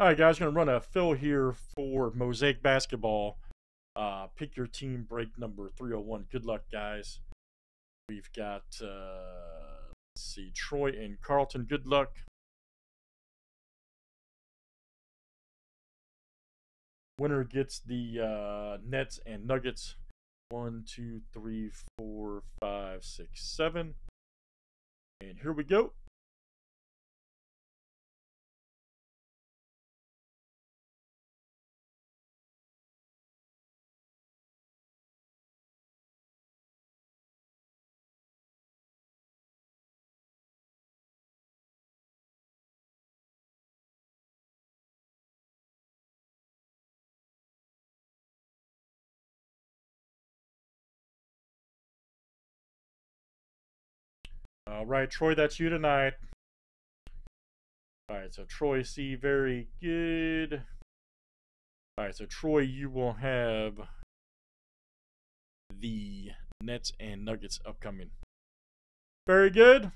All right, guys, going to run a fill here for Mosaic Basketball. Uh, pick your team break number 301. Good luck, guys. We've got, uh, let's see, Troy and Carlton. Good luck. Winner gets the uh, Nets and Nuggets. One, two, three, four, five, six, seven. And here we go. All right, Troy, that's you tonight. All right, so Troy C, very good. All right, so Troy, you will have the Nets and Nuggets upcoming. Very good.